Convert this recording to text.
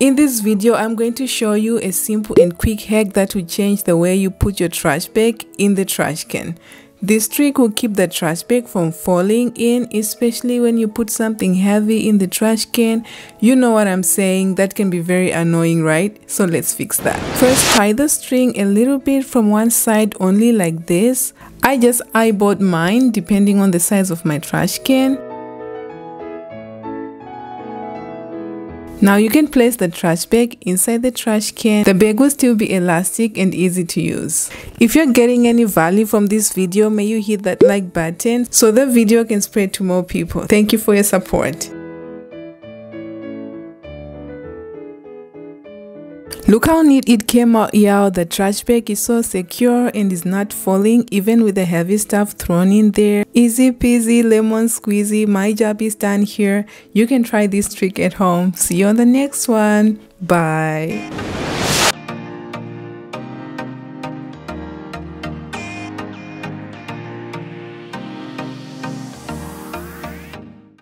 In this video, I'm going to show you a simple and quick hack that will change the way you put your trash bag in the trash can. This trick will keep the trash bag from falling in, especially when you put something heavy in the trash can. You know what I'm saying, that can be very annoying, right? So let's fix that. First, tie the string a little bit from one side only like this. I just eyeballed mine depending on the size of my trash can. Now you can place the trash bag inside the trash can. The bag will still be elastic and easy to use. If you're getting any value from this video, may you hit that like button so the video can spread to more people. Thank you for your support. Look how neat it came out here. The trash bag is so secure and is not falling even with the heavy stuff thrown in there. Easy peasy lemon squeezy. My job is done here. You can try this trick at home. See you on the next one. Bye.